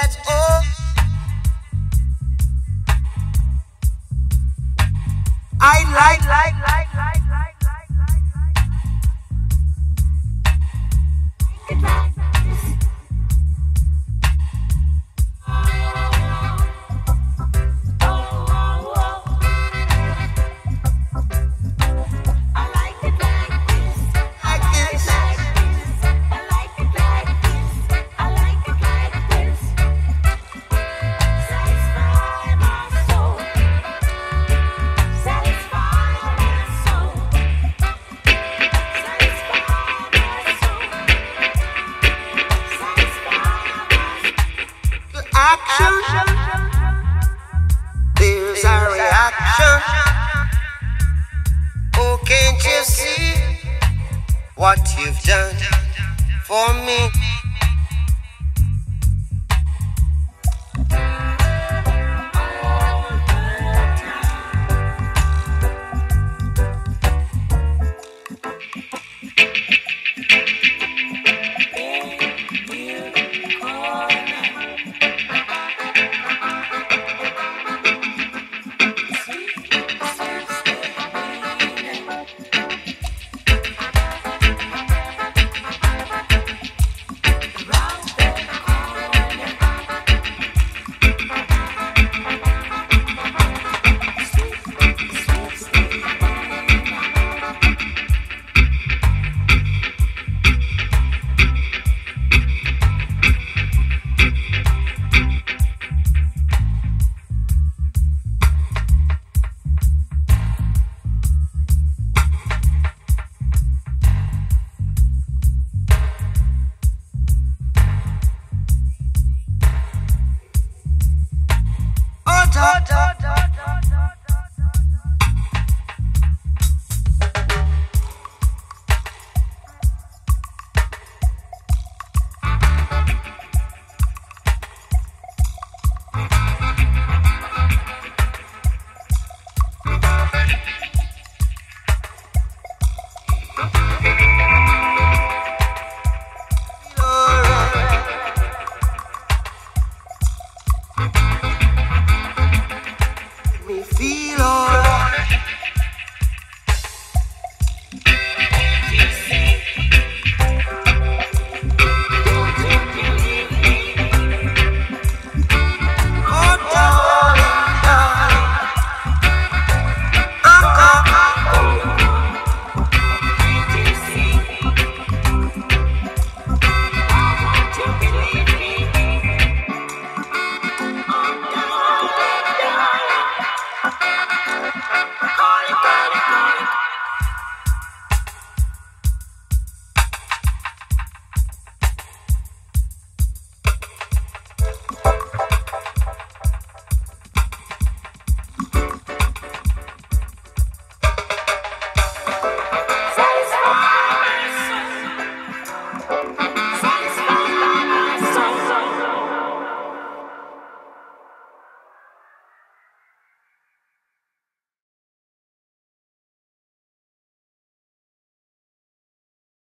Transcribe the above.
that oh. I like, like, like, action. There's a reaction. Oh, can't you see what you've done for me? daughter.